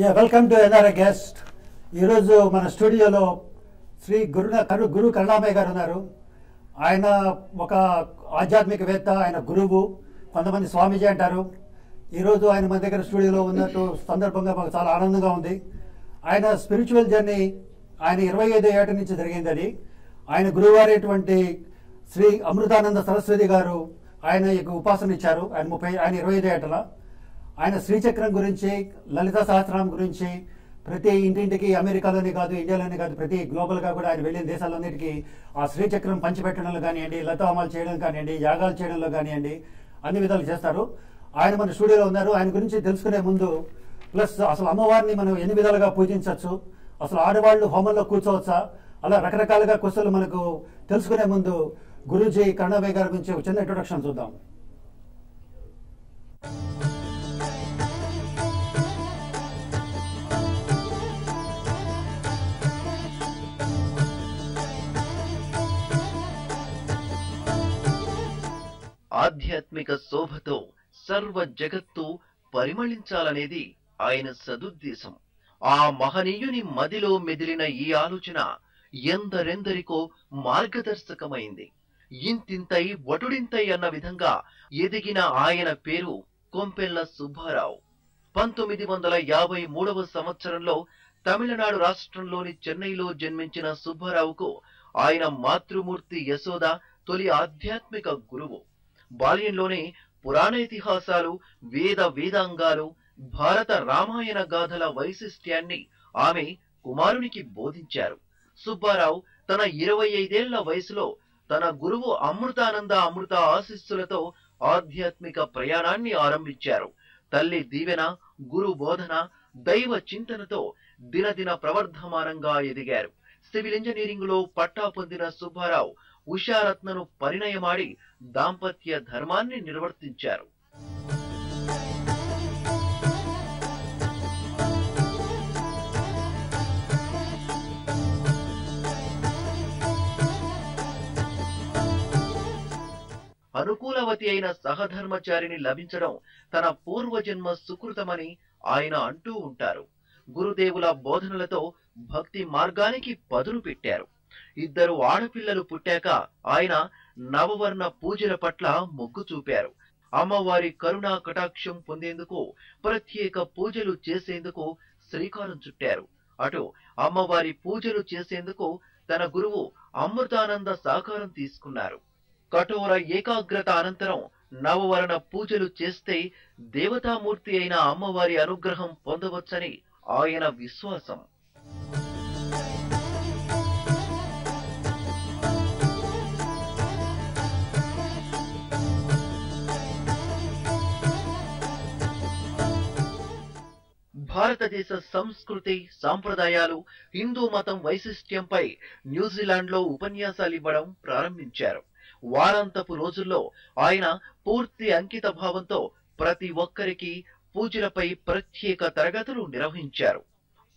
Yeah welcome to NRI guest ఈరోజు మన స్టూడియోలో శ్రీ గురు కరు గురు కరుణామయ్య గారు ఉన్నారు. ఆయన ఒక ఆధ్యాత్మికవేత్త ఆయన గురువు కొంతమంది స్వామీజీ అంటారు. ఈరోజు ఆయన మన దగ్గర స్టూడియోలో ఉన్నట్టు సందర్భంగా మాకు చాలా ఆనందంగా ఉంది. ఆయన స్పిరిచువల్ జర్నీ ఆయన ఇరవై ఐదు ఏట నుంచి జరిగిందని. ఆయన గురువారైనటువంటి శ్రీ అమృతానంద సరస్వతి గారు ఆయన యొక్క ఉపాసన ఇచ్చారు. ఆయన ముప్పై ఆయన ఇరవై ఐదు ఏటల ఆయన శ్రీచక్రం గురించి లలిత సహస్రనామం గురించి ప్రతి ఇంటింటికి అమెరికాలోనే కాదు ఇండియాలోనే కాదు ప్రతి గ్లోబల్గా కూడా ఆయన వెళ్ళిన దేశాలన్నిటికీ ఆ శ్రీచక్రం పంచిపెట్టడంలో కానివ్వండి లతామాలు చేయడం కానివ్వండి యాగాలు చేయడంలో కానివ్వండి అన్ని విధాలు చేస్తారు. ఆయన మన స్టూడియోలో ఉన్నారు. ఆయన గురించి తెలుసుకునే ముందు ప్లస్ అసలు అమ్మవారిని మనం ఎన్ని విధాలుగా పూజించవచ్చు? అసలు ఆడవాళ్ళు హోమంలో కూర్చోవచ్చా? అలా రకరకాలుగా క్వశ్చన్లు మనకు తెలుసుకునే ముందు గురూజీ కరుణాబాయ్ గారి గురించి ఒక చిన్న ఇంట్రొడక్షన్ చూద్దాం. ఆధ్యాత్మిక శోభతో సర్వ జగత్తు పరిమళించాలనేది ఆయన సదుద్దేశం. ఆ మహనీయుని మదిలో మెదిలిన ఈ ఆలోచన ఎందరెందరికో మార్గదర్శకమైంది. ఇంతింతై వటుడింతై అన్న విధంగా ఎదిగిన ఆయన పేరు కొంపెల్ల సుబ్బారావు. పంతొమ్మిది వందల యాభై మూడవ సంవత్సరంలో తమిళనాడు రాష్ట్రంలోని చెన్నైలో జన్మించిన సుబ్బారావుకు ఆయన మాతృమూర్తి యశోద తొలి ఆధ్యాత్మిక గురువు. బాల్యంలోనే పురాణ ఇతిహాసాలు వేద వేదాంగాలు భారత రామాయణ గాథల వైశిష్ట్యాన్ని ఆమె కుమారునికి బోధించారు. సుబ్బారావు తన ఇరవై ఐదేళ్ళ వయసులో తన గురువు అమృతానంద అమృత ఆశీస్సులతో ఆధ్యాత్మిక ప్రయాణాన్ని ఆరంభించారు. తల్లి దీవెన గురు బోధన దైవ చింతనతో దినదిన ప్రవర్ధమానంగా ఎదిగారు. సివిల్ ఇంజనీరింగ్లో పట్టా పొందిన సుబ్బారావు ఉషారత్నను పరిణయమాడి దాంపత్య ధర్మాన్ని నిర్వర్తించారు. అనుకూలవతి అయిన సహధర్మచారిని లభించడం తన పూర్వజన్మ సుకృతమని ఆయన అంటూ ఉంటారు. గురుదేవుల బోధనలతో భక్తి మార్గానికి పదును పెట్టారు. ఇద్దరు ఆడపిల్లలు పుట్టాక ఆయన నవవర్ణ పూజల పట్ల మొగ్గు చూపారు. అమ్మవారి కరుణా కటాక్షం పొందేందుకు ప్రత్యేక పూజలు చేసేందుకు శ్రీకారం చుట్టారు. అటు అమ్మవారి పూజలు చేసేందుకు తన గురువు అమృతానంద సహకారం తీసుకున్నారు. కఠోర ఏకాగ్రత అనంతరం నవవరణ పూజలు చేస్తే దేవతామూర్తి అయిన అమ్మవారి అనుగ్రహం పొందవచ్చని ఆయన విశ్వాసం. భారతదేశ సంస్కృతి సాంప్రదాయాలు హిందూ మతం వైశిష్ట్యంపై న్యూజిలాండ్లో ఉపన్యాసాలు ఇవ్వడం ప్రారంభించారు. వారాంతపు రోజుల్లో ఆయన పూర్తి అంకిత భావంతో ప్రతి ఒక్కరికి పూజలపై ప్రత్యేక తరగతులు నిర్వహించారు.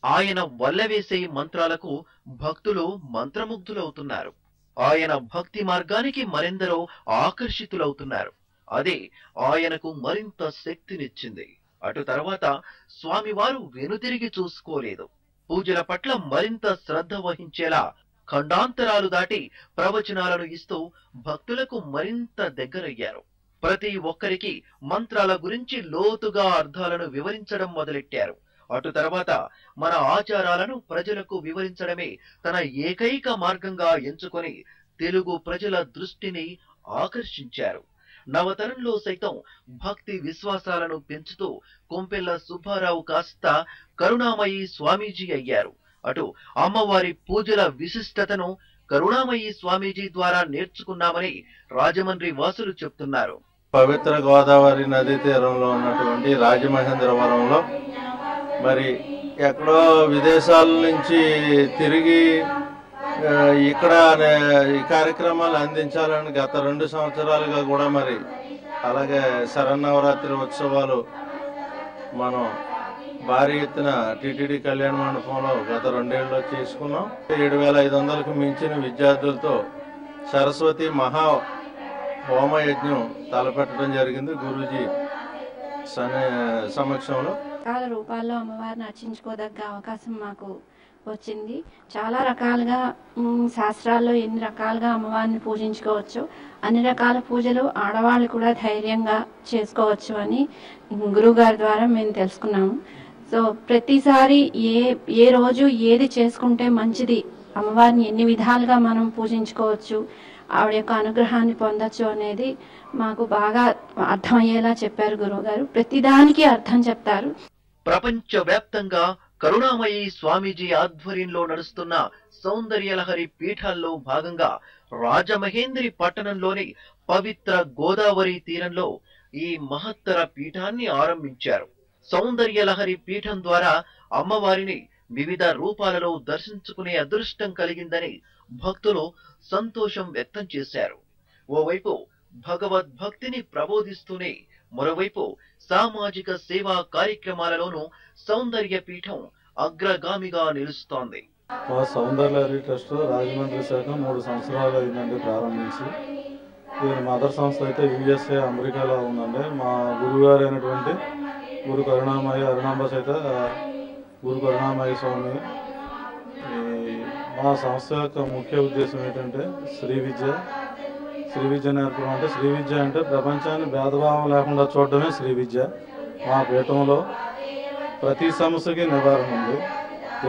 ఆయన వల్లవేసే మంత్రాలకు భక్తులు మంత్రముగ్ధులవుతున్నారు. ఆయన భక్తి మార్గానికి మరెందరో ఆకర్షితులవుతున్నారు. అదే ఆయనకు మరింత శక్తినిచ్చింది. అటు తర్వాత స్వామివారు వెనుతిరిగి చూసుకోలేదు. పూజల పట్ల మరింత శ్రద్ధ వహించేలా ఖండాంతరాలు దాటి ప్రవచనాలను ఇస్తూ భక్తులకు మరింత దగ్గరయ్యారు. ప్రతి ఒక్కరికి మంత్రాల గురించి లోతుగా అర్థాలను వివరించడం మొదలెట్టారు. అటు తర్వాత మన ఆచారాలను ప్రజలకు వివరించడమే తన ఏకైక మార్గంగా ఎంచుకొని తెలుగు ప్రజల దృష్టిని ఆకర్షించారు. నవతరంలో సైతం భక్తి విశ్వాసాలను పెంచుతూ కొంపెల్ల సుబ్బారావు కాస్త కరుణామయి స్వామీజీ అయ్యారు. అటు అమ్మవారి పూజల విశిష్టతను కరుణామయి స్వామీజీ ద్వారా నేర్చుకున్నామని రాజమండ్రి వాసులు చెప్తున్నారు. పవిత్ర గోదావరి నదీ తీరంలో ఉన్నటువంటి రాజమహేంద్రవరంలో మరి ఎక్కడో విదేశాల నుంచి తిరిగి ఇక్కడ ఈ కార్యక్రమాలు అందించాలని గత రెండు సంవత్సరాలుగా కూడా మరి అలాగే శరన్నవరాత్రి ఉత్సవాలు మనం భారీ ఎత్తున టిటిడి కళ్యాణ మండపంలో గత రెండేళ్ళలో చేసుకున్నాం. ఏడు వేల ఐదు వందలకు మించిన విద్యార్థులతో సరస్వతి మహా హోమయజ్ఞం తలపెట్టడం జరిగింది గురూజీ సమక్షంలో. రకాల రూపాల్లో అమ్మవారిని అర్చించుకోదగ్గ అవకాశం మాకు వచ్చింది. చాలా రకాలుగా శాస్త్రాల్లో ఎన్ని రకాలుగా అమ్మవారిని పూజించుకోవచ్చు అన్ని రకాల పూజలు ఆడవాళ్ళు కూడా ధైర్యంగా చేసుకోవచ్చు అని గురువుగారి ద్వారా మేము తెలుసుకున్నాము. సో ప్రతిసారి ఏ ఏ రోజు ఏది చేసుకుంటే మంచిది అమ్మవారిని ఎన్ని విధాలుగా మనం పూజించుకోవచ్చు ఆవిడ యొక్క అనుగ్రహాన్ని పొందొచ్చు అనేది మాకు బాగా అర్థమయ్యేలా చెప్పారు గురువుగారు. ప్రతిదానికి అర్థం చెప్తారు. ప్రపంచవ్యాప్తంగా కరుణామయి స్వామీజీ ఆధ్వర్యంలో నడుస్తున్న సౌందర్యలహరి పీఠాల్లో భాగంగా రాజమహేంద్రి పట్టణంలోని పవిత్ర గోదావరి తీరంలో ఈ మహత్తర పీఠాన్ని ఆరంభించారు. సౌందర్యలహరి పీఠం ద్వారా అమ్మవారిని వివిధ రూపాలలో దర్శించుకునే అదృష్టం కలిగిందని భక్తులు సంతోషం వ్యక్తం చేశారు. ఓవైపు భగవద్భక్తిని ప్రబోధిస్తూనే మరోవైపు సామాజిక సేవా కార్యక్రమాలలోనూ సౌందర్య పీఠం అగ్రగామిగా నిలుస్తోంది. మా సౌందర్య ట్రస్ట్ రాజమండ్రి శాఖ మూడు సంవత్సరాలు అయిందండి ప్రారంభించి. దీని మదర్ సంస్థ అయితే యుఎస్ఏ అమెరికాలో ఉందండి. మా గురుగారు అయినటువంటి గురు కరుణామయ్య అరుణాంబ సైత గురు కరుణామయ్య స్వామి మా సంస్థ యొక్క ముఖ్య ఉద్దేశం ఏంటంటే శ్రీ విద్య శ్రీ విద్య నేర్పడం అంటే శ్రీ విద్య అంటే ప్రపంచాన్ని భేదభావం లేకుండా చూడడమే శ్రీ విద్య మా పీఠంలో. ప్రతి సమస్యకి నివారణ ఉంది.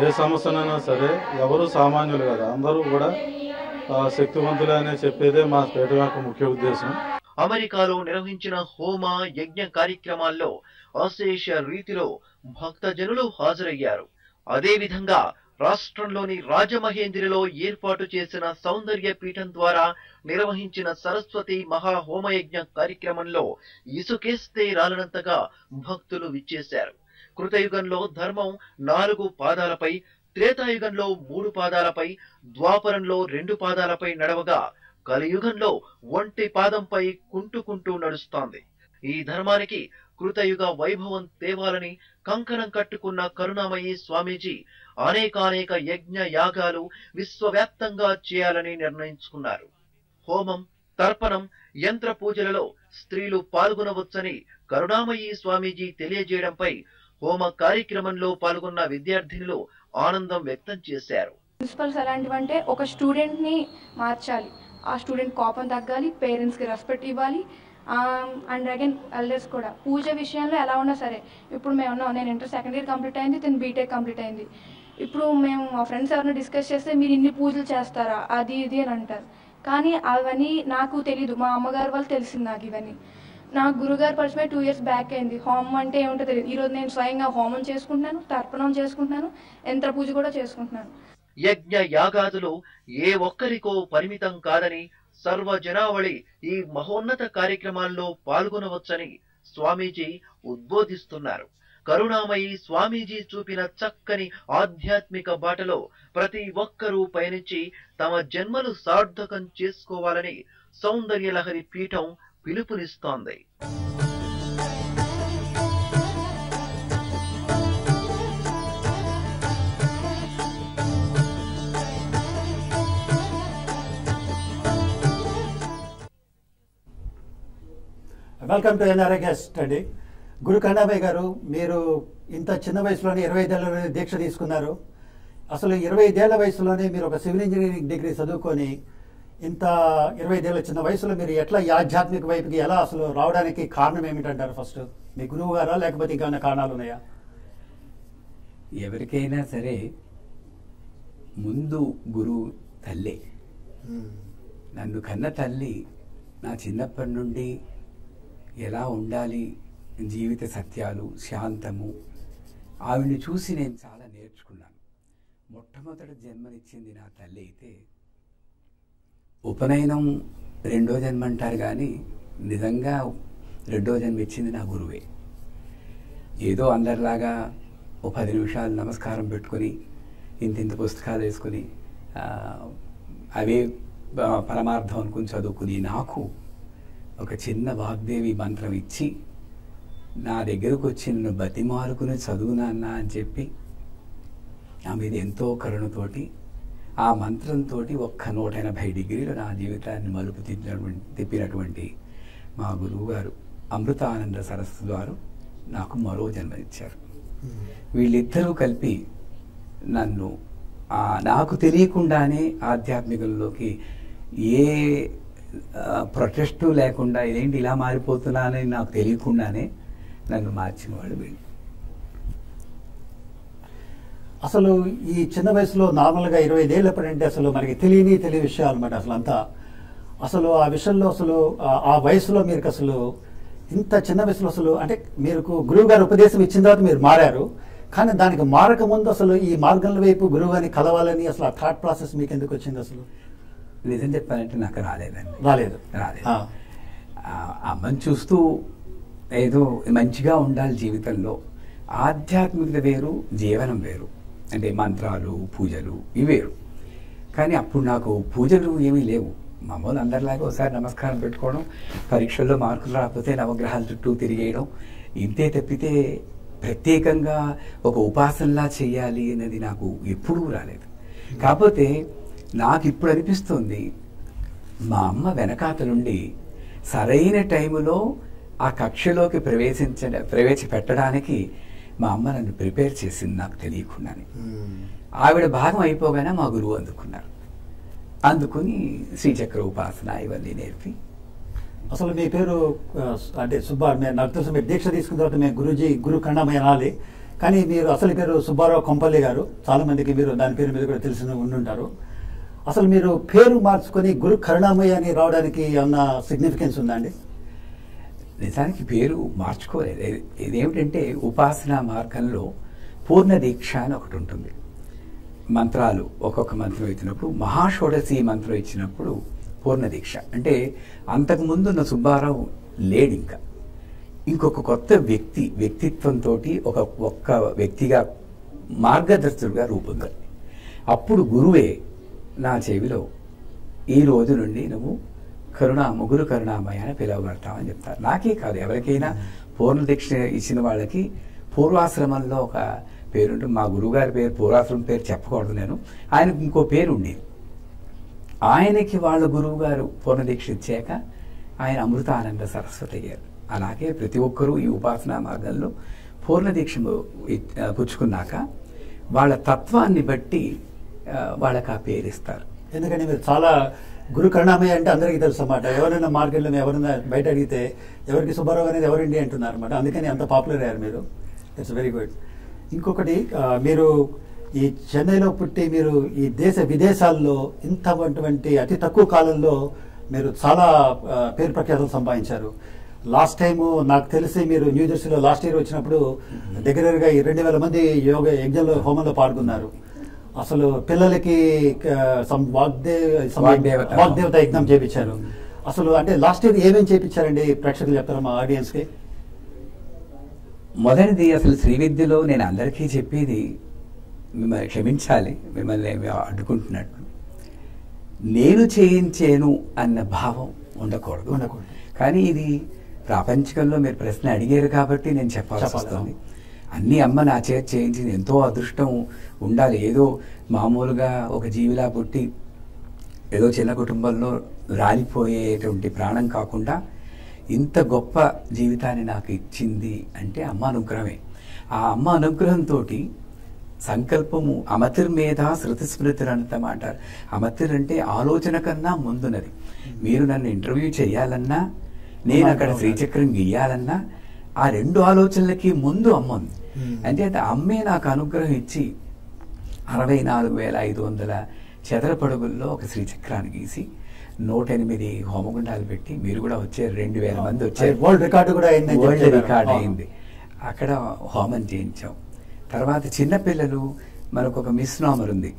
ఏ సమస్యనైనా సరే ఎవరు సామాన్యులు కదా అందరూ కూడా శక్తివంతులే అనే చెప్పేదే మా పీఠం యొక్క ముఖ్య ఉద్దేశం. అమెరికాలో నిర్వహించిన హోమ యజ్ఞ కార్యక్రమాల్లో ఆస్ట్రేషియా రీతిలో భక్తజనులు హాజరయ్యారు. అదేవిధంగా రాష్ట్రంలోని రాజమహేంద్రిలో ఏర్పాటు చేసిన సౌందర్య పీఠం ద్వారా నిర్వహించిన సరస్వతి మహాహోమయజ్ఞ కార్యక్రమంలో ఇసుకేస్తే రాలనంతగా భక్తులు విచ్చేశారు. కృతయుగంలో ధర్మం నాలుగు పాదాలపై త్రేతాయుగంలో మూడు పాదాలపై ద్వాపరంలో రెండు పాదాలపై నడవగా కలియుగంలో ఒంటి పాదంపై కుంటుకుంటూ నడుస్తోంది. ఈ ధర్మానికి కృతయుగ వైభవం తేవాలని కంకణం కట్టుకున్న కరుణామయి స్వామీజీ అనేకానేక యజ్ఞ యాగాలు విశ్వవ్యాప్తంగా చేయాలని నిర్ణయించుకున్నారు. హోమం తర్పణం యంత్ర పూజలలో స్త్రీలు పాల్గొనవచ్చని కరుణామయి స్వామీజీ తెలియజేయడంపై హోమ కార్యక్రమంలో పాల్గొన్న విద్యార్థినులు ఆనందం వ్యక్తం చేశారు. ప్రిన్సిపల్స్ ఎలాంటివంటే ఒక స్టూడెంట్ని మార్చాలి. ఆ స్టూడెంట్ కోపం తగ్గాలి పేరెంట్స్కి రెస్పెక్ట్ ఇవ్వాలి అండ్ అగైన్ ఎల్డర్స్ కూడా. పూజ విషయంలో ఎలా ఉన్నా సరే ఇప్పుడు మేము ఉన్నాం. నేను ఇంటర్ సెకండ్ ఇయర్ కంప్లీట్ అయింది తిని బీటెక్ కంప్లీట్ అయింది. ఇప్పుడు మేము మా ఫ్రెండ్స్ ఎవరిని డిస్కస్ చేస్తే మీరు ఇన్ని పూజలు చేస్తారా? అది ఇది అని అంటారు. కానీ అవన్నీ నాకు తెలీదు. మా అమ్మగారు వాళ్ళు తెలిసింది నాకు ఇవన్నీ. నా గురుగారు పరిచయం టూ ఇయర్స్ బ్యాక్ అయింది. హోమం అంటే ఏమిటో తెలియదు ఈరోజు నేను స్వయంగా హోమం చేసుకుంటున్నాను తర్పణం చేసుకుంటున్నాను యంత్ర పూజ కూడా చేసుకుంటున్నాను. యజ్ఞ యాగాదులు ఏ ఒక్కరికో పరిమితం కాదని సర్వ జనావళి ఈ మహోన్నత కార్యక్రమాల్లో పాల్గొనవచ్చని స్వామీజీ ఉద్బోధిస్తున్నారు. కరుణామయి స్వామీజీ చూపిన చక్కని ఆధ్యాత్మిక బాటలో ప్రతి ఒక్కరూ పయనించి తమ జన్మలు సార్థకం చేసుకోవాలని సౌందర్యలహరి పీఠం పిలుపునిస్తోంది. వెల్కమ్ టు ఎన్ఆర్ఐ గెస్ట్ అండి గురు కండాబాయ్ గారు మీరు ఇంత చిన్న వయసులోనే ఇరవై ఐదేళ్ళ దీక్ష తీసుకున్నారు. అసలు ఇరవై ఐదేళ్ళ వయసులోనే మీరు ఒక సివిల్ ఇంజనీరింగ్ డిగ్రీ చదువుకొని ఇంత ఇరవై ఐదేళ్ళ చిన్న వయసులో మీరు ఎట్లా ఈ ఆధ్యాత్మిక వైపుకి ఎలా అసలు రావడానికి కారణం ఏమిటంటారు ఫస్ట్? మీ గురువు గారా లేకపోతే ఇంకేమైనా కారణాలు ఉన్నాయా? ఎవరికైనా సరే ముందు గురువు తల్లే. నన్ను కన్న తల్లి నా చిన్నప్పటి నుండి ఎలా ఉండాలి? జీవిత సత్యాలు శాంతము ఆవిడ్ని చూసి నేను చాలా నేర్చుకున్నాను. మొట్టమొదటి జన్మనిచ్చింది నా తల్లి అయితే ఉపనయనం రెండో జన్మ అంటారు కానీ నిజంగా రెండో జన్మ ఇచ్చింది నా గురువే. ఏదో అందరిలాగా ఓ పది నిమిషాలు నమస్కారం పెట్టుకొని ఇంత ఇంత పుస్తకాలు వేసుకొని అవే పరమార్థం అనుకుని చదువుకుని నాకు ఒక చిన్న వాగ్దేవి మంత్రం ఇచ్చి నా దగ్గరకు వచ్చి నన్ను బతిమాలుకుని చదువునాన్న అని చెప్పి నా మీద ఎంతో కరుణతోటి ఆ మంత్రంతో ఒక్క నూట ఎనభై డిగ్రీలు నా జీవితాన్ని మలుపు తిప్పినటువంటి తిప్పినటువంటి మా గురువు గారు అమృతానంద సరస్సు గారు నాకు మరో జన్మనిచ్చారు. వీళ్ళిద్దరూ కలిపి నన్ను నాకు తెలియకుండానే ఆధ్యాత్మికంలోకి ఏ ప్రొటెస్టు లేకుండా ఇదేంటి ఇలా మారిపోతున్నా అని నాకు తెలియకుండానే నన్ను మార్చిన వాళ్ళు వీళ్ళు. అసలు ఈ చిన్న వయసులో నార్మల్గా ఇరవై ఐదేళ్ళప్పుడంటే అసలు మనకి తెలియని తెలియ విషయాలు అనమాట అసలు అంతా. అసలు ఆ విషయంలో అసలు ఆ- వయసులో మీరు అసలు ఇంత చిన్న వయసులో అసలు అంటే మీరు గురువు గారు ఉపదేశం ఇచ్చిన తర్వాత మీరు మారారు. కానీ దానికి మారక ముందు అసలు ఈ మార్గంల వైపు గురువు గారిని కలవాలని అసలు ఆ థాట్ ప్రాసెస్ మీకు ఎందుకు వచ్చింది అసలు? నిజం చెప్పాలంటే నాకు రాలేదండి. రాలేదు. రాలేదు. అమ్మని చూస్తూ ఏదో మంచిగా ఉండాలి జీవితంలో. ఆధ్యాత్మికత వేరు జీవనం వేరు. అంటే మంత్రాలు పూజలు ఇవి వేరు. కానీ అప్పుడు నాకు పూజలు ఏమీ లేవు. మామూలు అందరిలాగా ఒకసారి నమస్కారం పెట్టుకోవడం పరీక్షల్లో మార్కులు రాకపోతే నవగ్రహాల చుట్టూ తిరిగేయడం ఇంతే తప్పితే ప్రత్యేకంగా ఒక ఉపాసనలా చేయాలి అనేది నాకు ఎప్పుడూ రాలేదు. కాకపోతే నాకు ఇప్పుడు అనిపిస్తుంది మా అమ్మ వెనకాత నుండి సరైన టైములో ఆ కక్షలోకి ప్రవేశించ ప్రవేశపెట్టడానికి మా అమ్మ నన్ను ప్రిపేర్ చేసింది నాకు తెలియకుండానే. ఆవిడ భాగం అయిపోగానే మా గురువు అందుకున్నారు. అందుకుని శ్రీచక్ర ఉపాసన ఇవన్నీ నేర్పి. అసలు మీ పేరు అంటే మీరు నాకు తెలుసు మీరు దీక్ష తీసుకున్న తర్వాత మేము గురుజీ గురు కన్నమయ్య అనాలి. కానీ మీరు అసలు పేరు సుబ్బారావు కొంపల్లి గారు. చాలా మందికి మీరు దాని పేరు మీద కూడా తెలిసిన ఉండుంటారు. అసలు మీరు పేరు మార్చుకొని గురు కరుణామయ్య అని రావడానికి ఏమన్నా సిగ్నిఫికెన్స్ ఉందా అండి? నిజానికి పేరు మార్చుకోలేదు. ఇది- ఇదేమిటంటే ఉపాసనా మార్గంలో పూర్ణ దీక్ష అని ఒకటి ఉంటుంది. మంత్రాలు ఒక్కొక్క మంత్రం ఇచ్చినప్పుడు మహాషోడశి మంత్రం ఇచ్చినప్పుడు పూర్ణ దీక్ష అంటే అంతకుముందు ఉన్న సుబ్బారావు లేడు ఇంకా. ఇంకొక కొత్త వ్యక్తి వ్యక్తిత్వంతో ఒక ఒక్క వ్యక్తిగా మార్గదర్శకుడిగా రూపొందాలి అప్పుడు గురువే నా చెవిలో ఈ రోజు నుండి నువ్వు కరుణ ముగ్గురు కరుణామయ అని పిలువబడతామని చెప్తారు. నాకే కాదు ఎవరికైనా పూర్ణ దీక్ష ఇచ్చిన వాళ్ళకి పూర్వాశ్రమంలో ఒక పేరుంటుంది. మా గురువుగారి పేరు పూర్వాశ్రమం పేరు చెప్పకూడదు నేను. ఆయనకు ఇంకో పేరు ఉండేది. ఆయనకి వాళ్ళ గురువు గారు పూర్ణ దీక్ష ఇచ్చాక ఆయన అమృతానంద సరస్వతి అయ్యారు అలాగే ప్రతి ఒక్కరూ ఈ ఉపాసనా మార్గంలో పూర్ణ దీక్ష పుచ్చుకున్నాక వాళ్ళ తత్వాన్ని బట్టి వాళ్ళకి ఆ పేరు ఇస్తారు. ఎందుకంటే మీరు చాలా గురు కరుణామయ్య అంటే అందరికీ తెలుసు అన్నమాట. ఎవరైనా మార్కెట్లో ఎవరైనా బయట అడిగితే ఎవరికి సుబ్బారావు అనేది ఎవరండి అంటున్నారు అనమాట అందుకని అంత పాపులర్ అయ్యారు మీరు. ఇట్స్ వెరీ గుడ్ ఇంకొకటి మీరు ఈ చెన్నైలో పుట్టి మీరు ఈ దేశ విదేశాల్లో ఇంతటువంటి అతి తక్కువ కాలంలో మీరు చాలా పేరు ప్రఖ్యాతలు సంపాదించారు. లాస్ట్ టైం నాకు తెలిసి మీరు న్యూ జెర్సీలో లాస్ట్ ఇయర్ వచ్చినప్పుడు దగ్గర దగ్గరగా ఈ రెండు వేల మంది యోగ యజ్ఞంలో హోమంలో పాల్గొన్నారు. అసలు పిల్లలకి వాగ్దే వాగ్దేవత. యజ్ఞం చేపించారు అసలు అంటే లాస్ట్ ఇయర్ ఏమేమి చేపించారండి ప్రేక్షకులు చెప్తారా మా ఆడియన్స్కి మొదటిది అసలు శ్రీ విద్యలో నేను అందరికీ చెప్పేది మిమ్మల్ని క్షమించాలి మిమ్మల్ని ఏమి అడ్డుకుంటున్నట్టు నేను చేయించేను అన్న భావం ఉండకూడదు ఉండకూడదు. కానీ ఇది ప్రాపంచికంలో మీరు ప్రశ్న అడిగారు కాబట్టి నేను చెప్పాల్సి చెప్పాలి. వస్తుంది అన్ని అమ్మ నా చేత చేయించింది. ఎంతో అదృష్టం ఉండాలి. ఏదో మామూలుగా ఒక జీవిలా పుట్టి ఏదో చిన్న కుటుంబంలో రాలిపోయేటువంటి ప్రాణం కాకుండా ఇంత గొప్ప జీవితాన్ని నాకు ఇచ్చింది అంటే అమ్మ అనుగ్రహమే. ఆ అమ్మ అనుగ్రహంతో సంకల్పము అమతిర్మేధ శృతి స్మృతిర్ అంటాం అంటారు అమతిర్ అంటే ఆలోచన కన్నా ముందున్నది. మీరు నన్ను ఇంటర్వ్యూ చేయాలన్నా నేను అక్కడ శ్రీచక్రం గీయాలన్నా ఆ రెండు ఆలోచనలకి ముందు అమ్మ ఉంది. అంటే అమ్మే నాకు అనుగ్రహం ఇచ్చి అరవై నాలుగు వేల ఐదు వందల చదరపడుగుల్లో ఒక శ్రీచక్రాన్ని గీసి నూట ఎనిమిది హోమగుండాలు పెట్టి మీరు కూడా వచ్చారు రెండు వేల మంది వచ్చారు వరల్డ్ రికార్డు కూడా అయిందని వరల్డ్. రికార్డ్. అయింది అక్కడ హోమం చేయించాం తర్వాత చిన్నపిల్లలు మనకు ఒక మిస్నామర్ ఉంది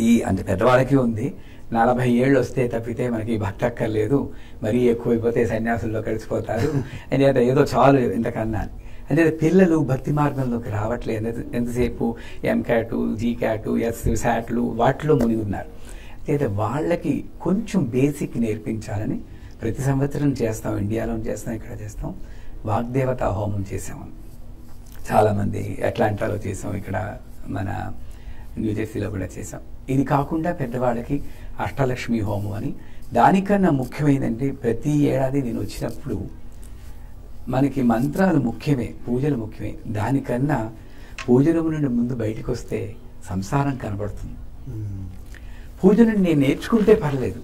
ఈ అంటే పెద్దవాళ్ళకి ఉంది నలభై ఏళ్ళు వస్తే తప్పితే మనకి భక్తి అక్కర్లేదు. మరీ ఎక్కువైపోతే సన్యాసుల్లో కలిసిపోతారు. అని అంటే ఏదో చాలు ఇంతకన్నా. అని. అంటే పిల్లలు భక్తి మార్గంలోకి రావట్లేదు. ఎంతసేపు ఎంక్యాటు జీక్యాటు ఎస్ శాట్లు వాటిలో మునిగి ఉన్నారు. అయితే వాళ్ళకి కొంచెం బేసిక్ నేర్పించాలని ప్రతి సంవత్సరం చేస్తాం. ఇండియాలో చేస్తాం ఇక్కడ చేస్తాం. వాగ్దేవత హోమం చేసాం చాలామంది అట్లాంటాలో చేసాం ఇక్కడ మన న్యూజెర్సీలో కూడా చేసాం ఇది కాకుండా పెద్దవాళ్ళకి అష్టలక్ష్మి హోమం అని. దానికన్నా ముఖ్యమైందంటే ప్రతి ఏడాది నేను వచ్చినప్పుడు మనకి మంత్రాలు ముఖ్యమే పూజలు ముఖ్యమే. దానికన్నా పూజల నుండి ముందు బయటకు వస్తే సంసారం కనబడుతుంది. పూజను నేను నేర్చుకుంటే పర్లేదు.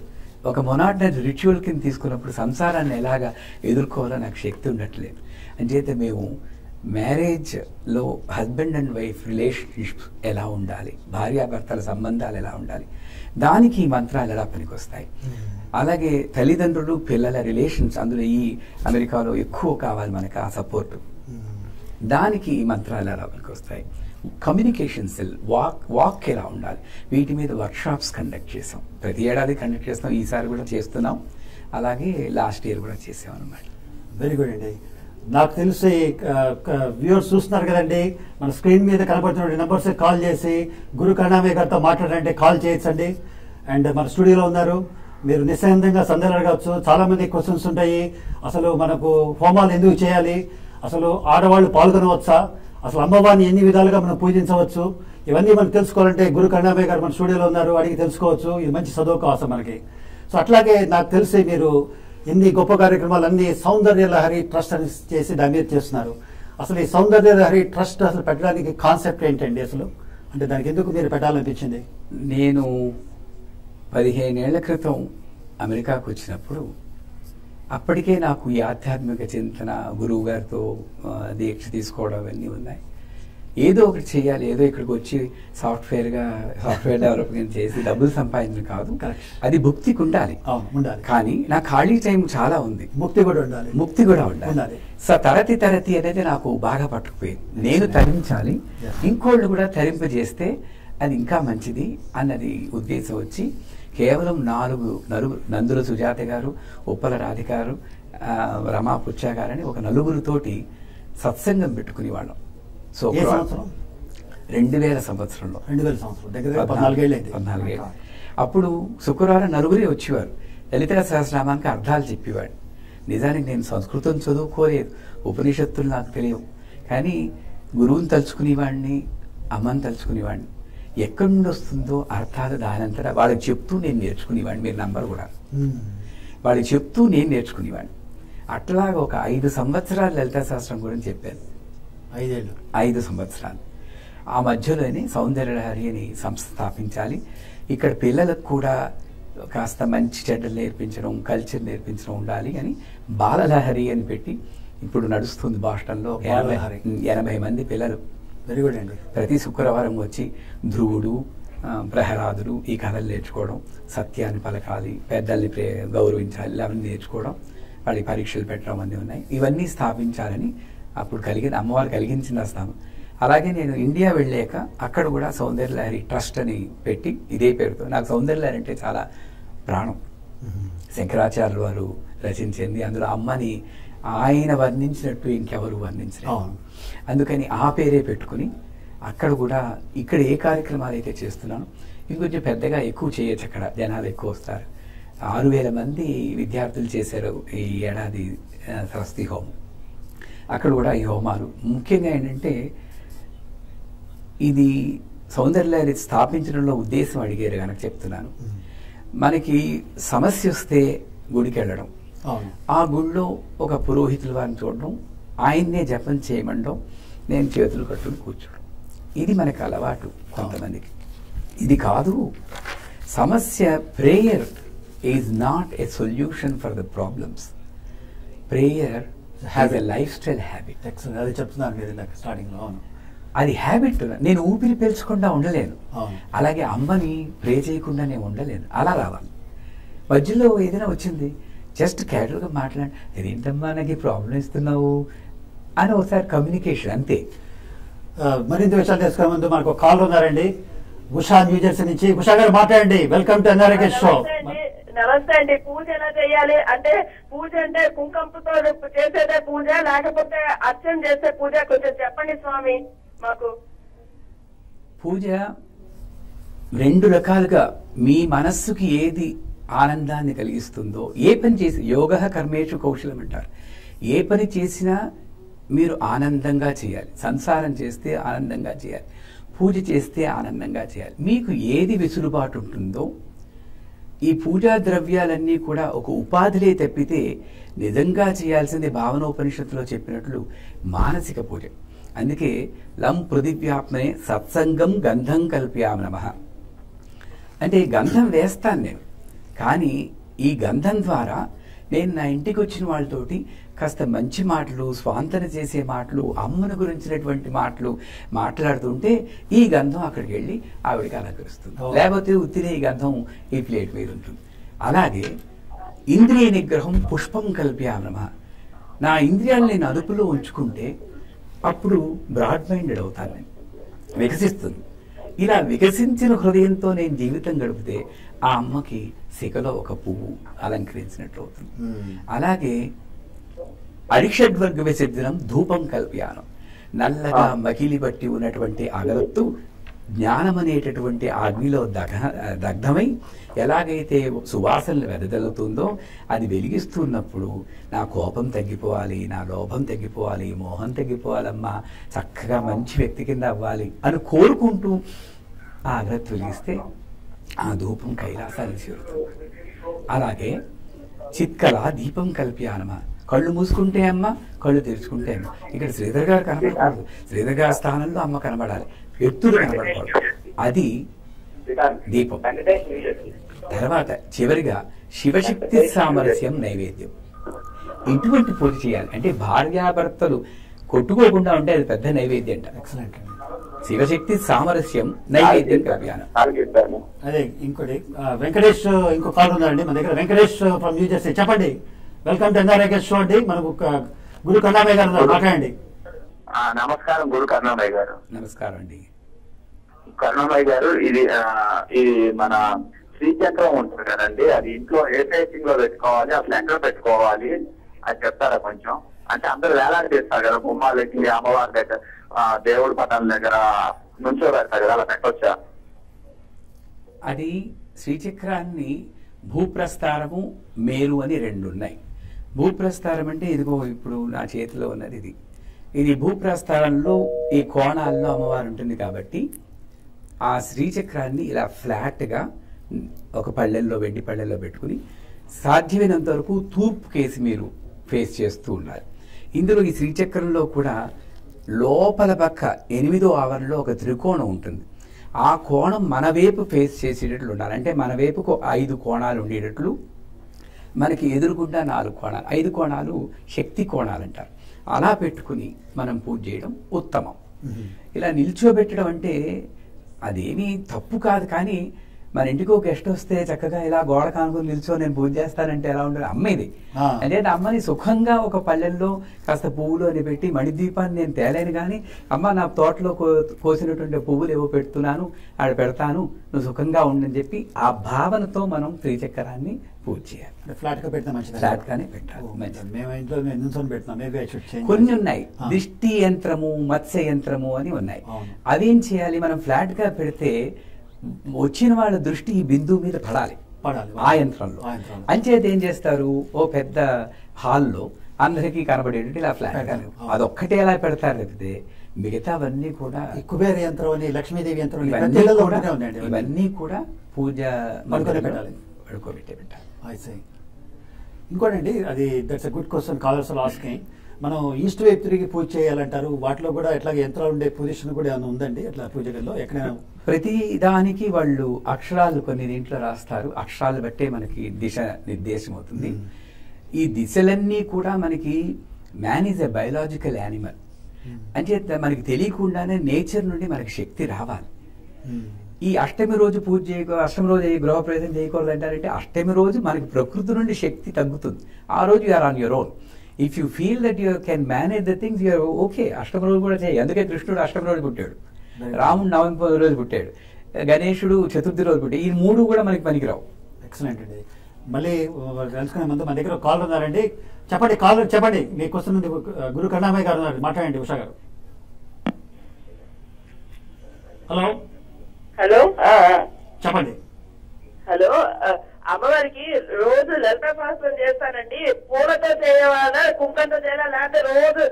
ఒక మొనాటనస్ రిచువల్ కింద తీసుకున్నప్పుడు సంసారాన్ని ఎలాగా ఎదుర్కోవాలో నాకు శక్తి ఉండట్లేదు. అంచేత మేము మ్యారేజ్లో హస్బెండ్ అండ్ వైఫ్ రిలేషన్షిప్స్ ఎలా ఉండాలి భార్యాభర్తల సంబంధాలు ఎలా ఉండాలి దానికి ఈ మంత్రాలు ఎలా పనికొస్తాయి? అలాగే తల్లిదండ్రులు పిల్లల రిలేషన్స్ అందులో ఈ అమెరికాలో ఎక్కువ కావాలి మనకు ఆ సపోర్ట్. దానికి ఈ మంత్రాలు ఎలా పనికొస్తాయి? కమ్యూనికేషన్ సెల్ వాక్ వాక్ ఎలా ఉండాలి? వీటి మీద వర్క్షాప్స్ కండక్ట్ చేసాం. ప్రతి ఏడాది కండక్ట్ చేస్తాం ఈసారి కూడా చేస్తున్నాం. అలాగే లాస్ట్ ఇయర్ కూడా చేసాం అనమాట వెరీ గుడ్ అండి నాకు తెలిసి వ్యూవర్స్ చూస్తున్నారు కదండి మన స్క్రీన్ మీద కనబడుతున్న నెంబర్స్ కాల్ చేసి గురు కరుణామయ్య గారితో మాట్లాడండి కాల్ చేయొచ్చండి. అండ్ మన స్టూడియోలో ఉన్నారు. మీరు నిస్సందంగా సందేహాలు అడగవచ్చు. చాలా మంది క్వశ్చన్స్ ఉంటాయి. అసలు మనకు హోమాలు ఎందుకు చేయాలి? అసలు ఆడవాళ్ళు పాల్గొనవచ్చా? అసలు అమ్మవారిని ఎన్ని విధాలుగా మనం పూజించవచ్చు? ఇవన్నీ మనం తెలుసుకోవాలంటే గురు కరుణామయ్య గారు మన స్టూడియోలో ఉన్నారు. అడిగి తెలుసుకోవచ్చు. ఇది మంచి చదువుకోవచ్చు మనకి. సో అట్లాగే నాకు తెలిసి మీరు ఎన్ని గొప్ప కార్యక్రమాలు అన్ని సౌందర్య లహరి ట్రస్ట్ అని చేసి దాని మీద చేస్తున్నారు. అసలు ఈ సౌందర్య లహరి ట్రస్ట్ అసలు పెట్టడానికి కాన్సెప్ట్ ఏంటండి అసలు? అంటే దానికి ఎందుకు మీరు పెట్టాలనిపించింది? నేను పదిహేనేళ్ళ క్రితం అమెరికాకు వచ్చినప్పుడు అప్పటికే నాకు ఈ ఆధ్యాత్మిక చింతన గురువు గారితో దీక్ష తీసుకోవడం అవన్నీ ఉన్నాయి. ఏదో ఒకటి చేయాలి. ఏదో ఇక్కడికి వచ్చి సాఫ్ట్వేర్గా సాఫ్ట్వేర్ డెవలప్మెంట్ చేసి డబ్బులు సంపాదించడం కాదు. అది భక్తికి ఉండాలి. ఉండాలి. కానీ నా ఖాళీ టైం చాలా ఉంది. ముక్తి కూడా ఉండాలి. ముక్తి కూడా ఉండాలి. సో తరతి తరతి అనేది నాకు బాగా పట్టుకుపోయింది. నేను తరించాలి. ఇంకోళ్ళు కూడా తరింపజేస్తే అది ఇంకా మంచిది అన్నది ఉద్దేశం వచ్చి కేవలం నాలుగు నలుగు నందుల సుజాత గారు ఉప్పల రాధిక గారు ఆ, రమా పుచ్చ గారని ఒక నలుగురితోటి సత్సంగం పెట్టుకునే వాళ్ళం సో రెండు వేల సంవత్సరంలో. రెండు వేల సంవత్సరం. దగ్గర పద్నాలుగేళ్ళు పద్నాలుగేళ్ళు అప్పుడు శుక్రవారం నలుగురే వచ్చేవారు. లలిత సహస్రనామానికి అర్థాలు చెప్పేవాడు నిజానికి నేను సంస్కృతం చదువుకోలేదు. ఉపనిషత్తులు నాకు తెలియవు. కానీ గురువుని తలుచుకునేవాడిని అమ్మని తలుచుకునేవాడిని. ఎక్కడి నుండి వస్తుందో అర్థాలు దానంతటా వాళ్ళకి చెప్తూ నేను నేర్చుకునేవాడిని మీరు నంబర్ కూడా. వాళ్ళకి చెప్తూ నేను నేర్చుకునేవాడిని. అట్లాగా ఒక ఐదు సంవత్సరాలు లలిత శాస్త్రం గురించి చెప్పాను. ఐదేళ్ళు. ఐదు సంవత్సరాలు. ఆ మధ్యలోనే సౌందర్యలహరి అని సంస్థ స్థాపించాలి. ఇక్కడ పిల్లలకు కూడా కాస్త మంచి చెడ్డలు నేర్పించడం కల్చర్ నేర్పించడం ఉండాలి అని బాలలహరి అని పెట్టి ఇప్పుడు నడుస్తుంది బాస్టన్లో ఎనభై. ఎనభై మంది పిల్లలు. వెరీ గుడ్ అండి. ప్రతి శుక్రవారం వచ్చి ధ్రువుడు ప్రహ్లాదుడు ఈ కథలు నేర్చుకోవడం సత్యాన్ని పలకాలి పెద్దల్ని ప్రే గౌరవించాలి అవన్నీ నేర్చుకోవడం వాళ్ళకి పరీక్షలు పెట్టడం అన్నీ ఉన్నాయి. ఇవన్నీ స్థాపించాలని అప్పుడు కలిగి అమ్మవారు కలిగించింది స్థానం అలాగే నేను ఇండియా వెళ్ళాక అక్కడ కూడా సౌందర్య లహరి ట్రస్ట్ అని పెట్టి ఇదే పేరుతో. నాకు సౌందర్య లహరి అంటే చాలా ప్రాణం. శంకరాచార్యులు వారు రచించింది. అందులో అమ్మని ఆయన వర్ణించినట్టు ఇంకెవరు వర్ణించలేదు. అందుకని ఆ పేరే పెట్టుకుని అక్కడ కూడా ఇక్కడ ఏ కార్యక్రమాలు అయితే చేస్తున్నానో ఇంకొంచెం పెద్దగా ఎక్కువ చేయొచ్చు అక్కడ. జనాలు ఎక్కువ వస్తారు. ఆరు వేల మంది విద్యార్థులు చేశారు ఈ ఏడాది సరస్వతి హోమం. అక్కడ కూడా ఈ హోమాలు. ముఖ్యంగా ఏంటంటే ఇది సౌందర్యాన్ని స్థాపించడంలో ఉద్దేశం అడిగారు కనుక చెప్తున్నాను. మనకి సమస్య వస్తే గుడికి వెళ్ళడం ఆ గుళ్ళో ఒక పురోహితుల వారిని చూడడం ఆయన్నే జపం చేయమండం నేను చేతులు కట్టుకుని కూర్చోడం ఇది మనకు అలవాటు కొంతమందికి. ఇది కాదు. సమస్య prayer is not a solution for the problems. Prayer have a lifestyle habit excellent అది చెప్తున్నాను మీరు ఇందాక స్టార్టింగ్లో. అవును. అది హ్యాబిట్ నేను ఊపిరి పీల్చకుండా ఉండలేను. అలాగే అమ్మని ప్రే చేయకుండా నేను ఉండలేను. అలా రావాలి. మధ్యలో ఏదైనా వచ్చింది జస్ట్ క్యాజువల్గా మాట్లాడి ఇదేంటమ్మా నాకు ఈ ప్రాబ్లం ఇస్తున్నావు? అని ఒకసారి కమ్యూనికేషన్ అంతే. మరింత విషయాలు తెలుసుకునే ముందు మనకు ఒక కాల్ ఉన్నారండి. ఉషా న్యూ జెర్సీ నుంచి. ఉషా గారు మాట్లాడండి. వెల్కమ్ టు ఎన్ఆర్కే షో నమస్తే అండి. పూజ ఎలా చేయాలి? అంటే పూజ అంటే కుంకంపుతో చేసేదే పూజ లేకపోతే అర్చన చేసే పూజ. కొంచెం చెప్పండి స్వామి మాకు. పూజ రెండు రకాలుగా మీ మనస్సుకి ఏది ఆనందాన్ని కలిగిస్తుందో ఏ పని చేసి యోగ కర్మేషు కౌశలం అంటారు. ఏ పని చేసినా మీరు ఆనందంగా చేయాలి. సంసారం చేస్తే ఆనందంగా చేయాలి. పూజ చేస్తే ఆనందంగా చేయాలి. మీకు ఏది వెసులుబాటు ఉంటుందో ఈ పూజా ద్రవ్యాలన్నీ కూడా ఒక ఉపాధిలే తప్పితే నిజంగా చేయాల్సింది భావనోపనిషత్తులో చెప్పినట్లు మానసిక పూజ. అందుకే లం పృథివ్యాప్మనే సత్సంగం గంధం కల్ప్యామ నమ. అంటే గంధం వేస్తాను నేను. కానీ ఈ గంధం ద్వారా నేను నా ఇంటికి వచ్చిన వాళ్ళతోటి కాస్త మంచి మాటలు స్వాంతన చేసే మాటలు అమ్మను గురించినటువంటి మాటలు మాట్లాడుతుంటే ఈ గంధం అక్కడికి వెళ్ళి ఆవిడకి అలంకరిస్తుంది. లేకపోతే ఉత్తినే ఈ గంధం ఈ ప్లేట్ మీద ఉంటుంది. అలాగే ఇంద్రియ నిగ్రహం పుష్పం కల్ప్యామనమ నా ఇంద్రియాలు నేను అదుపులో ఉంచుకుంటే అప్పుడు బ్రాడ్ మైండెడ్ అవుతాను నేను. వికసిస్తుంది. ఇలా వికసించిన హృదయంతో నేను జీవితం గడిపితే ఆ అమ్మకి శిఖలో ఒక పువ్వు అలంకరించినట్లు అవుతుంది అలాగే అరిషడ్వర్గ విసర్జనం ధూపం కల్ప్యానం. నల్లగా మకిలి బట్టి ఉన్నటువంటి అగరత్తు జ్ఞానం అనేటటువంటి అగ్నిలో దగ దగ్ధమై ఎలాగైతే సువాసనలు వెదజల్లుతుందో అది వెలిగిస్తున్నప్పుడు నా కోపం తగ్గిపోవాలి నా లోభం తగ్గిపోవాలి మోహం తగ్గిపోవాలమ్మా చక్కగా మంచి వ్యక్తి కింద అవ్వాలి అని కోరుకుంటూ ఆ అగరత్తు వెలిగిస్తే ఆ ధూపం కైలాసానికి చేరుతుంది అలాగే చిత్కల దీపం కల్ప్యానమా కళ్ళు మూసుకుంటే అమ్మ కళ్ళు తెరుచుకుంటే అమ్మ. ఇక్కడ శ్రీధర్ గారు కనబడకూడదు శ్రీధర్ గారి స్థానంలో అమ్మ కనబడాలి. ఎత్తులు కనబడకూడదు. అది దీపం. తర్వాత చివరిగా శివశక్తి సామరస్యం నైవేద్యం. ఇటువంటి పూజ చేయాలి. అంటే భార్యాభర్తలు కొట్టుకోకుండా ఉంటే అది పెద్ద నైవేద్యం అంట. ఎక్సలెంట్ అండి శివశక్తి సామరస్యం నైవేద్యం కవ్యానం అదే ఇంకోటి వెంకటేష్ ఇంకో కాల్ ఉందండి మన దగ్గర. వెంకటేష్ ఫ్రమ్ న్యూ జెర్సీ చెప్పండి. వెల్కమ్ టు ఎన్ఆర్ఐ షో అండి. మనకు ఒక గురు కన్నామయ్య గారు. మాట్లాడండి. ఆ, నమస్కారం గురు కరుణామయ్య గారు. నమస్కారం అండి. కరుణామయ్య గారు ఇది ఇది మన శ్రీచక్రం ఉంటుంది కదండి. అది ఇంట్లో ఏ ఫేసింగ్లో పెట్టుకోవాలి అసలు ఎక్కడ పెట్టుకోవాలి అది చెప్తారా కొంచెం? అంటే అందరు వేలాడి చేస్తారు కదా. బొమ్మలకి అమ్మవారి దగ్గర. ఆ, దేవుడి పటాల దగ్గర నుంచో పెడతారు కదా అలా పెట్టొచ్చా? అది శ్రీచక్రాన్ని భూప్రస్థారము మేరు అని రెండు ఉన్నాయి భూప్రస్థారం అంటే ఇదిగో ఇప్పుడు నా చేతిలో ఉన్నది ఇది. ఇది భూప్రస్థారంలో ఈ కోణాల్లో అమ్మవారు ఉంటుంది కాబట్టి ఆ శ్రీచక్రాన్ని ఇలా ఫ్లాట్గా ఒక పళ్ళెల్లో వెండి పళ్ళెల్లో పెట్టుకుని సాధ్యమైనంత వరకు తూర్పు మీరు ఫేస్ చేస్తూ ఉన్నారు. ఇందులో ఈ శ్రీచక్రంలో కూడా లోపల పక్క ఎనిమిదో ఆవరణలో ఒక త్రికోణం ఉంటుంది. ఆ కోణం మన వైపు ఫేస్ చేసేటట్లు ఉండాలి. అంటే మన వైపుకు ఐదు కోణాలు ఉండేటట్లు. మనకి ఎదురుగుండా నాలుగు కోణాలు. ఐదు కోణాలు శక్తి కోణాలు అంటారు. అలా పెట్టుకుని మనం పూజ చేయడం ఉత్తమం. ఇలా నిల్చోబెట్టడం అంటే అదేమీ తప్పు కాదు కానీ మన ఇంటికి ఒక గెస్ట్ వస్తే చక్కగా ఇలా గోడ కానుకొని నిల్చో నేను పూజ చేస్తానంటే ఎలా ఉంటుంది అమ్మేది ఆ. అంటే అమ్మని సుఖంగా ఒక పల్లెల్లో కాస్త పువ్వులు అని పెట్టి మణిదీపాన్ని నేను తేలేను కానీ అమ్మ నా తోటలో కోసినటువంటి పువ్వులు ఏవో పెడుతున్నాను ఆడ పెడతాను నువ్వు సుఖంగా ఉండని చెప్పి ఆ భావనతో మనం త్రిచక్రాన్ని పూజ చేయాలి. ఫ్లాట్గా పెడితే మంచిది. Flat గానే పెట్టాలి. కొన్ని ఉన్నాయి. దిష్టి యంత్రము మత్స్య యంత్రము అని ఉన్నాయి. అవేం చేయాలి? మనం ఫ్లాట్గా పెడితే వచ్చిన వాళ్ళ దృష్టి ఈ బిందువు మీద పడాలి పడాలి. ఆ యంత్రంలో. అంచేత ఏం చేస్తారు ఓ పెద్ద హాల్లో అందరికీ కనబడేటట్టు ఇలా ఫ్లాట్. అదొక్కటే ఎలా పెడతారు తప్పితే మిగతావన్నీ కూడా కుబేర యంత్రం అని లక్ష్మీదేవి యంత్రం ఇవన్నీ కూడా పూజ పెట్టాలి. పడుకోబెట్టే పెట్టాలి. ఇంకోటండి అది that's a good question callers asking మనం ఈస్ట్ వైపు తిరిగి పూజ చేయాలంటారు వాటిలో కూడా ఎట్లా యంత్రాలు ఉండే పొజిషన్ కూడా ఏమైనా ఉందండి అట్లా పూజ గదిలో? ఎక్కడైనా ప్రతి దానికి వాళ్ళు అక్షరాలు కొన్ని దీంట్లో రాస్తారు. అక్షరాలు బట్టే మనకి దిశ నిర్దేశం అవుతుంది. ఈ దిశలన్నీ కూడా మనకి man is a biological animal అంటే మనకి తెలియకుండానే నేచర్ నుండి మనకి శక్తి రావాలి. ఈ అష్టమి రోజు పూజ చేయకూ అష్టమి రోజు ఏ గృహప్రవేశం చేయకూడదు అంటారంటే అష్టమి రోజు మనకి ప్రకృతి నుండి శక్తి తగ్గుతుంది. ఆ రోజు you're on your own if you feel that you can manage the things you're okay అష్టమి రోజు కూడా చేయి. అందుకే కృష్ణుడు అష్టమి రోజు పుట్టాడు. రాముడు నవమి రోజు పుట్టాడు. గణేశుడు చతుర్థి రోజు పుట్టాడు. ఈ మూడు కూడా మనకి పనికిరావు. ఎక్సలెంట్ అండి. మళ్ళీ తెలుసుకునే ముందు మన దగ్గర కాల్ ఉన్నారండి. చెప్పండి కాల్ చెప్పండి. మీ క్వశ్చన్ ఉంది. గురు కరుణామయ్య గారు ఉన్నారు. మాట్లాడండి ఉషా గారు. Hello hello. చెప్పండి. హలో అమ్మవారికి రోజు లలిత సహస్రం చేస్తానండి. పూలతో చేయవాలా కుంకంతో చేయాలా లేకపోతే రోజు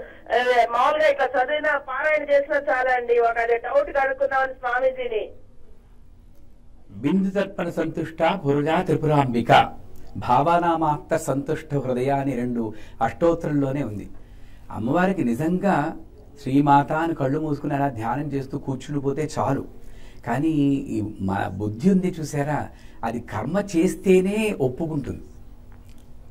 మామూలుగా ఇట్లా చదివిన పారాయణ చేసినా చాలా అండి ఒక డౌట్ కనుక్కుందామని స్వామీజీని. బిందు తర్పణ సంతుష్ట పురుజా త్రిపురాంబిక. భావనామాక్త సంతుష్ట హృదయ అని రెండు అష్టోత్తరంలోనే ఉంది. అమ్మవారికి నిజంగా శ్రీమాత అని కళ్ళు మూసుకుని అలా ధ్యానం చేస్తూ కూర్చుని పోతే చాలు. కానీ ఈ మా బుద్ధి ఉంది చూసారా? అది కర్మ చేస్తేనే ఒప్పుకుంటుంది.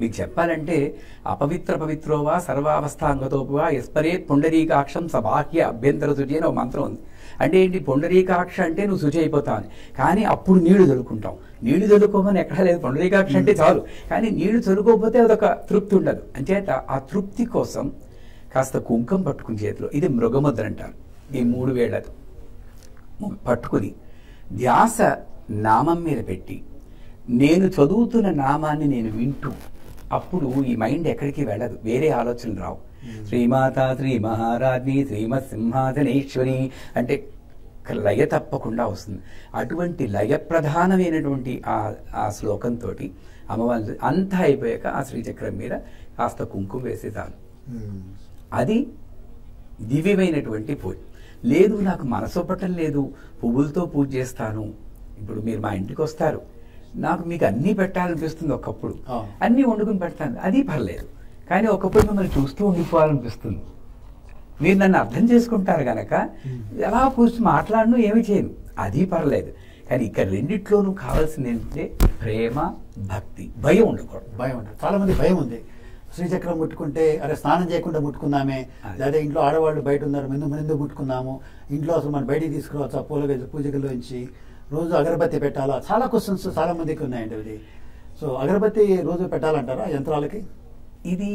మీకు చెప్పాలంటే అపవిత్ర పవిత్రోవా సర్వావస్థాంగతోపువా ఎస్పరే పుండరీకాక్షం సబాహ్య అభ్యంతర శుచి అని ఒక మంత్రం ఉంది. అంటే ఏంటి? పుండరీకాక్ష అంటే నువ్వు శుచి అయిపోతావు కానీ అప్పుడు నీళ్ళు చల్లుకుంటాం నీళ్ళు చల్లుకోమని ఎక్కడా లేదు. పుండరీకాక్ష అంటే చాలు. కానీ నీళ్ళు చల్లుకోకపోతే అదొక తృప్తి ఉండదు. అంచేత ఆ తృప్తి కోసం కాస్త కుంకం పట్టుకుని చేతిలో ఇది మృగముద్ర అంటారు. ఈ మూడు వేళలు పట్టుకుని ధ్యాస నామం మీద పెట్టి నేను చదువుతున్న నామాన్ని నేను వింటూ అప్పుడు ఈ మైండ్ ఎక్కడికి వెళ్ళదు వేరే ఆలోచనలు రావు. శ్రీమాత శ్రీ మహారాజ్ని శ్రీమత్ సింహాసనేశ్వరి అంటే లయ తప్పకుండా వస్తుంది. అటువంటి లయ ప్రధానమైనటువంటి ఆ ఆ శ్లోకంతో అమ్మవారి అంతా అయిపోయాక ఆ శ్రీచక్రం మీద కాస్త కుంకుమ వేసేదాన్ని అది దివ్యమైనటువంటి పూజ. లేదు నాకు మనసు ఒప్పటం లేదు పువ్వులతో పూజ చేస్తాను ఇప్పుడు మీరు మా ఇంటికి వస్తారు. నాకు మీకు అన్నీ పెట్టాలనిపిస్తుంది ఒకప్పుడు. అన్నీ వండుకుని పెడతాను. అది పర్లేదు. కానీ ఒకప్పుడు మిమ్మల్ని చూస్తూ ఉండిపోవాలనిపిస్తుంది. మీరు నన్ను అర్థం చేసుకుంటారు గనక ఎలా కూర్చొని మాట్లాడను ఏమి చేయను. అది పర్లేదు. కానీ ఇక్కడ రెండిట్లోనూ కావాల్సింది ఏంటంటే ప్రేమ భక్తి. భయం ఉండకూడదు. భయం ఉంటుంది చాలా మంది భయం ఉంది. శ్రీచక్రం ముట్టుకుంటే అరే స్నానం చేయకుండా ముట్టుకుందామే. అదే. లేదా ఇంట్లో ఆడవాళ్ళు బయట ఉన్నారు ముందు ముందు ముట్టుకుందాము? ఇంట్లో అసలు మనం బయటికి తీసుకురావచ్చు? ఆ పూల గది పూజ గదిలోంచి. రోజు అగరబత్తి పెట్టాలా? చాలా క్వశ్చన్స్ చాలా మందికి ఉన్నాయండి ఇది సో అగరబత్తి రోజు పెట్టాలంటారా యంత్రాలకి? ఇది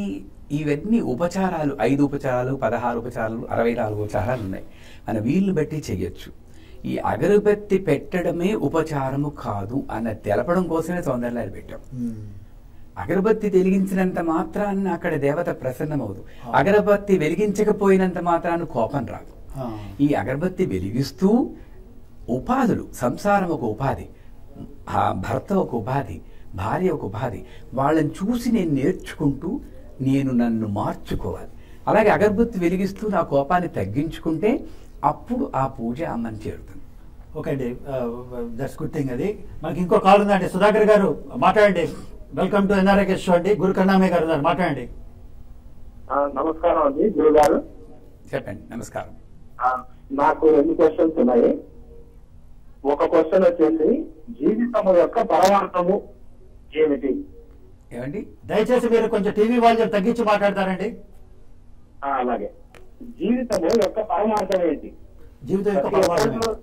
ఇవన్నీ ఉపచారాలు ఐదు ఉపచారాలు పదహారు ఉపచారాలు అరవై నాలుగు ఉపచారాలు ఉన్నాయి. మన వీళ్ళు బట్టి చెయ్యొచ్చు ఈ అగరబత్తి పెట్టడమే ఉపచారము కాదు అన్న తెలపడం కోసమే సౌందర్యాలు పెట్టాం. అగరబత్తి వెలిగించినంత మాత్రాన్ని అక్కడ దేవత ప్రసన్నమవుదు. అగరబత్తి వెలిగించకపోయినంత మాత్రాన్ని కోపం రాదు. ఈ అగరబత్తి వెలిగిస్తూ ఉపాధులు సంసారం ఒక ఉపాధి. ఆ భర్త ఒక ఉపాధి భార్య ఒక ఉపాధి. వాళ్ళని చూసి నేను నేర్చుకుంటూ నేను నన్ను మార్చుకోవాలి. అలాగే అగరబత్తి వెలిగిస్తూ నా కోపాన్ని తగ్గించుకుంటే అప్పుడు ఆ పూజ అమ్మని చేరుతుంది. ఓకే అండి దట్స్ గుడ్ థింగ్ అది మనకి ఇంకో కాల్ ఉందండి. సుధాకర్ గారు మాట్లాడండి. వెల్కమ్ టు ఎన్ఆర్ఐ షో అండి. గురు కన్నామే గారు ఉన్నారు. మాట్లాడండి. ఆ, నమస్కారం అండి. గురువు గారు చెప్పండి. నమస్కారం. నాకు రెండు క్వశ్చన్స్ ఉన్నాయి. ఒక క్వశ్చన్ వచ్చేసి జీవితము యొక్క పరమార్థము ఏమిటి? ఏమండి? దయచేసి మీరు కొంచెం టీవీ వాల్యూమ్ తగ్గించి మాట్లాడతారండి. అలాగే. జీవితము యొక్క పరమార్థం ఏంటి జీవితం యొక్క పరమార్థం?